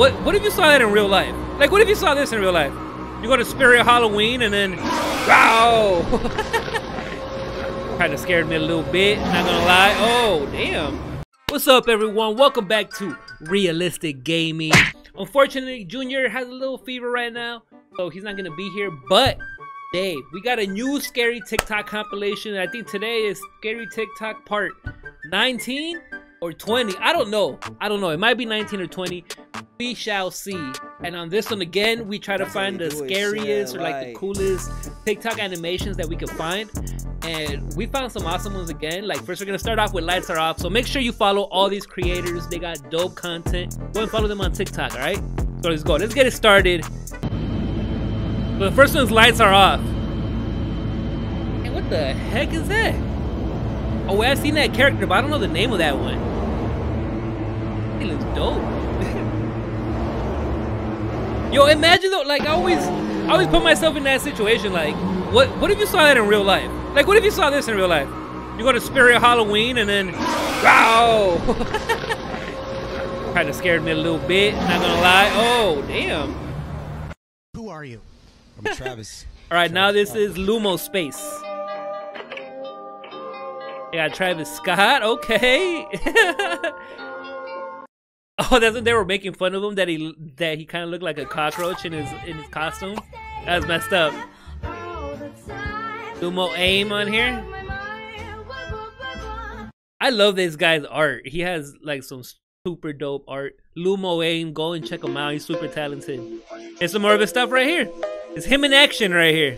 what what if you saw that in real life? Like, what if you saw this in real life? You go to Spirit Halloween and then, wow! kind of scared me a little bit, not gonna lie. Oh, damn. What's up, everyone? Welcome back to Realistic Gaming. Unfortunately, Junior has a little fever right now, so he's not gonna be here, but Dave, we got a new Scary TikTok compilation. I think today is Scary TikTok part 19 or 20. I don't know. I don't know. It might be 19 or 20. We shall see. And on this one again, we try to find the scariest or like the coolest TikTok animations that we could find. And we found some awesome ones again. Like first we're gonna start off with Lights Are Off. So make sure you follow all these creators. They got dope content. Go and follow them on TikTok, alright? So let's go. Let's get it started. But the first one's Lights Are Off. And what the heck is that? Oh, wait, I've seen that character, but I don't know the name of that one. It looks dope. Yo, imagine though, like I always, I always put myself in that situation. Like, what, what if you saw that in real life? Like, what if you saw this in real life? You go to Spirit Halloween and then, wow! kind of scared me a little bit. Not gonna lie. Oh, damn. Who are you? I'm Travis. All right, now this is Lumo Space. Yeah, Travis Scott. Okay. oh, that's when they were making fun of him that he that he kind of looked like a cockroach in his in his costume. That was messed up. Lumo Aim on here. I love this guy's art. He has like some super dope art. Lumo Aim, go and check him out. He's super talented. And some more of his stuff right here. It's him in action right here.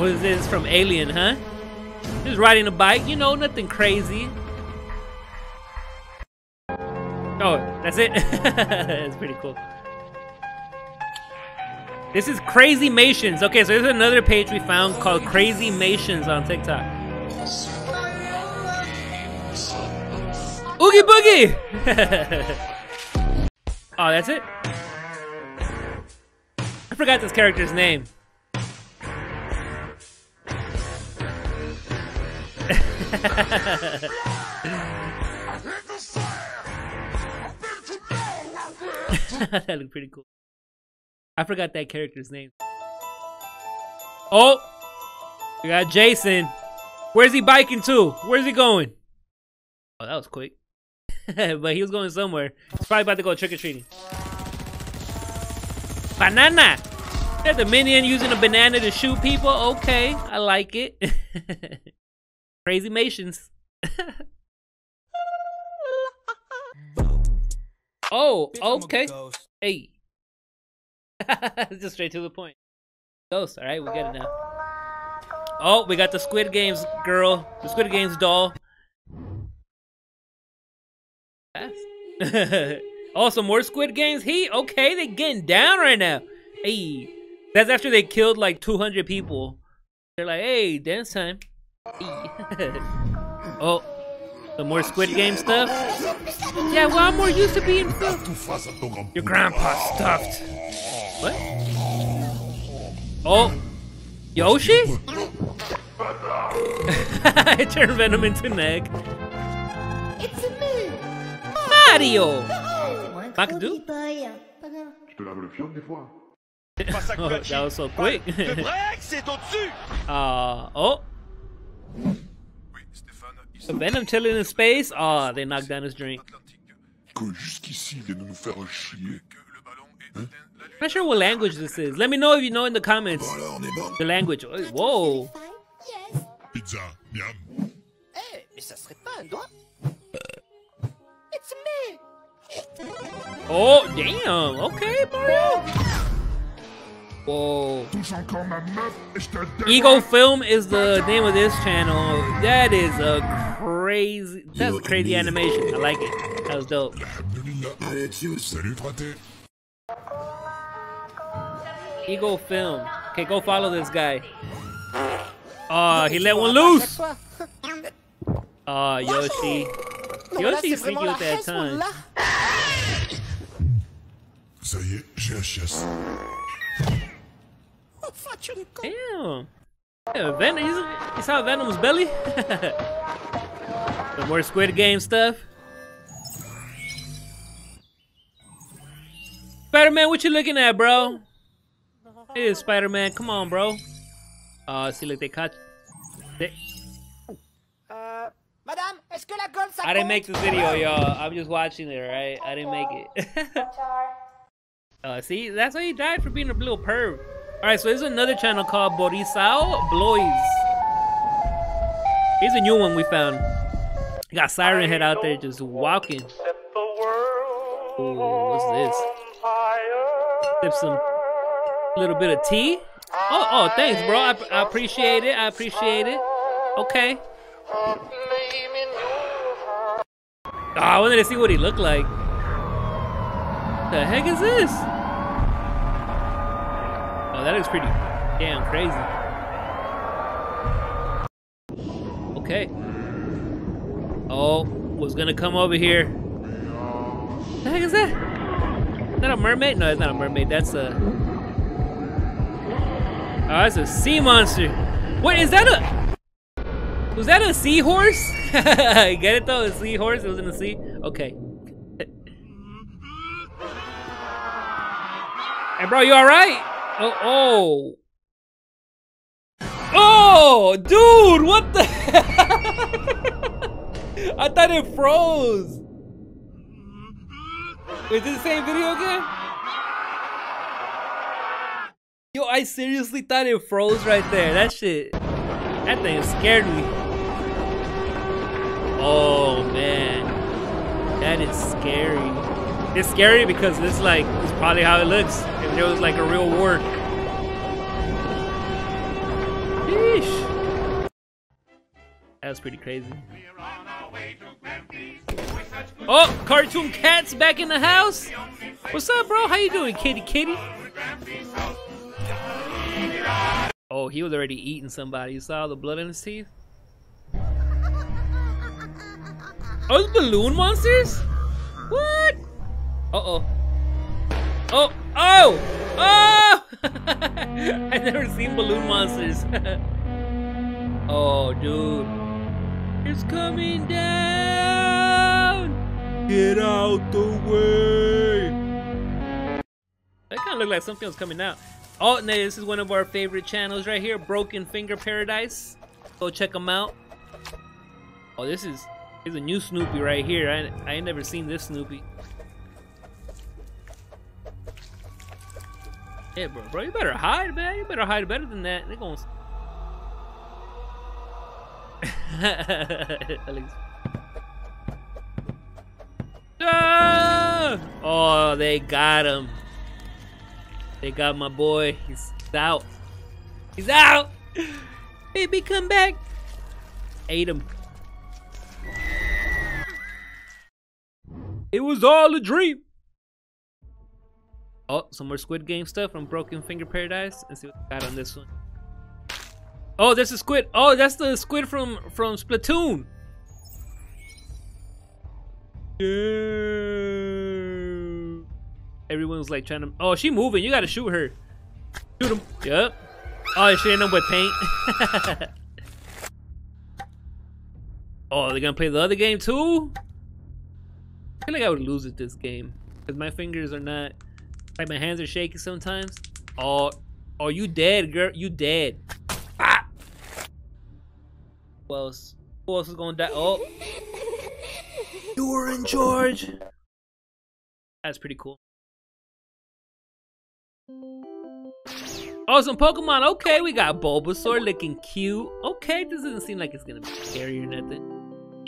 Oh, is this from Alien, huh? Just riding a bike, you know, nothing crazy. Oh, that's it? that's pretty cool. This is Crazy Mations. Okay, so there's another page we found called Crazy Mations on TikTok. Oogie Boogie! oh, that's it? I forgot this character's name. that looked pretty cool. I forgot that character's name. Oh! We got Jason. Where's he biking to? Where's he going? Oh, that was quick. but he was going somewhere. He's probably about to go trick-or-treating. Banana! There's a minion using a banana to shoot people. Okay, I like it. Crazy Mations. oh, okay. Hey. Just straight to the point. Ghost, alright, we get it now. Oh, we got the Squid Games girl. The Squid Games doll. oh, some more Squid Games heat? Okay, they getting down right now. Hey. That's after they killed like 200 people. They're like, hey, dance time. Hey. oh, some more Squid Game stuff? Yeah, well, I'm more used to being filmed. Your grandpa stuffed. What? Oh, Yoshi? I turned Venom into an egg. It's me, Mario! Moi, Mac gros deux? people. Je te lave le fion des fois. oh, that was so quick. uh, oh, the Venom chilling in space? Oh, they knocked down his drink. Que jusqu'ici, il nous faire chier. I'm not sure what language this is. Let me know if you know in the comments Bon alors, on est bon. the language. Whoa. Yes. Pizza, miam. Eh, mais ça serait pas un doigt It's me. Oh, damn. Okay, Mario. Dévoile. Ego Film is the name of this channel. That is a crazy, that's a crazy animation. I like it. That was dope. Alhamdulillah. Salut, fraté. Ego Film. Okay, go follow this guy. Oh, he let one loose. Oh, Yoshi. Yoshi is sneaky with that tongue. Ça y est, j'ai la chasse. Damn. Yeah, Venom. You, you saw Venom's belly? Some more Squid Game stuff. Spider-Man, what you looking at, bro? Hey, Spider-Man, come on, bro. Uh, see, like they caught. They, Euh, madame, est-ce que la Gold I didn't make this video, y'all. I'm just watching it, right? I didn't make it. uh, see, that's why he died for being a little perv. All right, so there's another channel called Borisao Blois. Here's a new one we found. Got Siren Head out there just walking. Ooh, what's this? Sip some little bit of tea. Oh, oh, thanks, bro. I, I appreciate it. I appreciate it. Okay. Oh, I wanted to see what he looked like. The heck is this? Oh, that looks pretty damn crazy. Okay. Oh, was gonna come over here. What The heck is that? Is that a mermaid? No, it's not a mermaid. That's a. Oh, that's a sea monster. What is that? A was that a seahorse? Get it though? A seahorse? It was in the sea. Okay. Hey, bro, you all right? Oh, oh. Oh, dude, what the? I thought it froze. Is this the same video again? Yo, I seriously thought it froze right there. That shit, that thing scared me. Oh man, that is scary. It's scary because it's like it's probably how it looks if there was like a real war. Sheesh. That was pretty crazy. Oh, cartoon cats back in the house. What's up, bro? How you doing, kitty kitty? Oh, he was already eating somebody. You saw the blood in his teeth? It's balloon monsters? What? Uh-oh. Oh, oh, oh! I've never seen balloon monsters. oh, dude. It's coming down! Get out the way! That kind of looked like something was coming out. Oh, no, this is one of our favorite channels right here, Broken Finger Paradise. Go check them out. Oh, this is, this is a new Snoopy right here. I, I ain't never seen this Snoopy. Yeah, bro, bro, you better hide, man. You better hide better than that. They're gonna. At least. Ah! Oh, they got him. They got my boy. He's out. He's out. Baby, come back. Ate him. It was all a dream. Oh, some more Squid Game stuff from Broken Finger Paradise. Let's see what we got on this one. Oh, this is Squid. Oh, that's the Squid from from Splatoon. Yeah. Everyone's like trying to. Oh, she moving. You gotta shoot her. Shoot him. Yep. Oh, she ain't no with paint. oh, they're gonna play the other game too. I feel like I would lose at this game because my fingers are not. Like my hands are shaking sometimes. Oh, oh, you dead, girl. You dead. Ah. Who else? Who else is gonna die? Oh, you were in charge. That's pretty cool. Oh, some Pokemon. Okay, we got Bulbasaur looking cute. Okay, this doesn't seem like it's gonna be scary or nothing.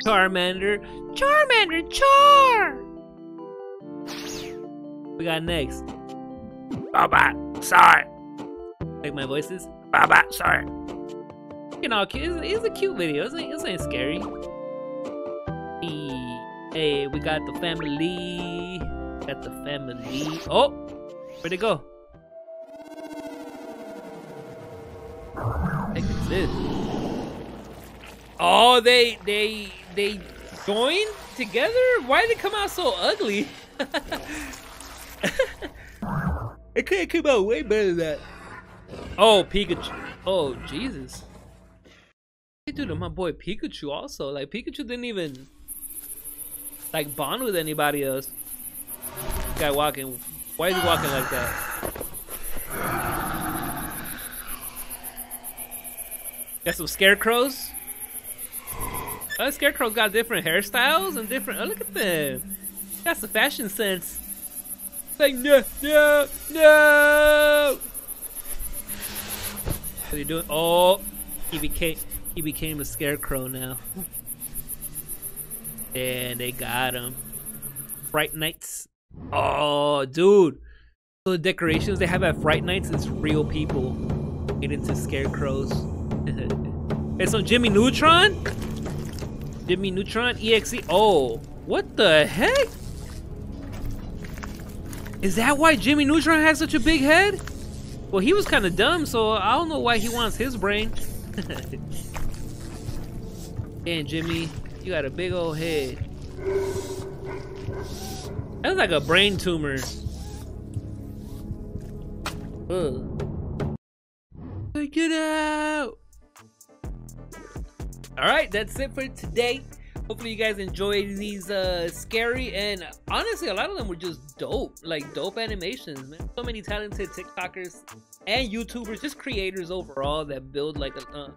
Charmander. Charmander, Char! We got next. Baba, sorry. Like my voices? Baba, sorry. You know, it's, it's a cute video. It's, it ain't scary. Hey, we got the family. Got the family. Oh, where'd it go? Heck is this? Oh, they they they joined together? Why did it come out so ugly? it could have come out way better than that. Oh, Pikachu. Oh, Jesus. Dude, my boy Pikachu also. Like, Pikachu didn't even, like, bond with anybody else. Guy walking. Why is he walking like that? Got some scarecrows. Oh, scarecrows got different hairstyles and different. Oh, look at them. Got some fashion sense. Like, no, no, no. What are you doing? Oh, he became he became a scarecrow now. And they got him. Fright Nights. Oh, dude. So the decorations they have at Fright Nights is real people get into scarecrows. it's on Jimmy Neutron? Jimmy Neutron EXE. Oh, what the heck? Is that why Jimmy Neutron has such a big head? Well, he was kind of dumb, so I don't know why he wants his brain. Damn, Jimmy, you got a big old head. That's like a brain tumor. Ugh. Get out! Alright, that's it for today. Hopefully you guys enjoyed these uh scary and honestly a lot of them were just dope. Like dope animations, man. So many talented TikTokers and YouTubers, just creators overall that build like a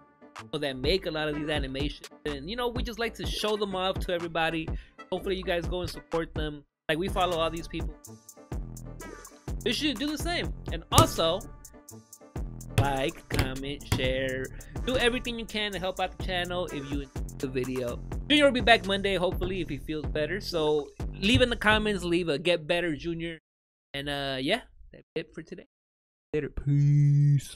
uh, that make a lot of these animations. And you know, we just like to show them off to everybody. Hopefully you guys go and support them. Like we follow all these people. You should do the same. And also, like, comment, share, do everything you can to help out the channel if you enjoyed the video. Junior will be back Monday, hopefully, if he feels better. So leave in the comments, leave a get better Junior. And uh yeah, that's it for today. Later. Peace.